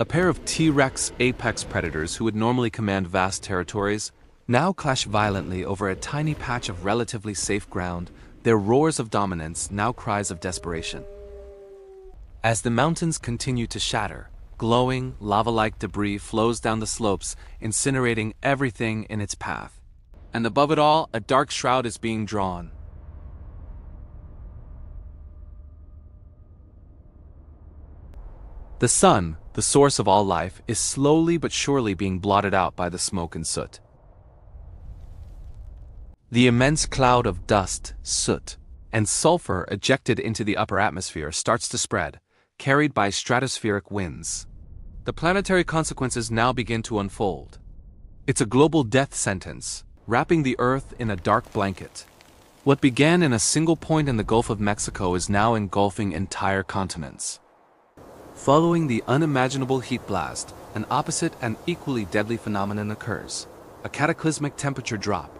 A pair of T-Rex apex predators who would normally command vast territories now clash violently over a tiny patch of relatively safe ground, their roars of dominance now cries of desperation. As the mountains continue to shatter, glowing, lava-like debris flows down the slopes, incinerating everything in its path. And above it all, a dark shroud is being drawn. The sun, the source of all life, is slowly but surely being blotted out by the smoke and soot. The immense cloud of dust, soot, and sulfur ejected into the upper atmosphere starts to spread, carried by stratospheric winds. The planetary consequences now begin to unfold. It's a global death sentence, wrapping the Earth in a dark blanket. What began in a single point in the Gulf of Mexico is now engulfing entire continents. Following the unimaginable heat blast, an opposite and equally deadly phenomenon occurs. A cataclysmic temperature drop,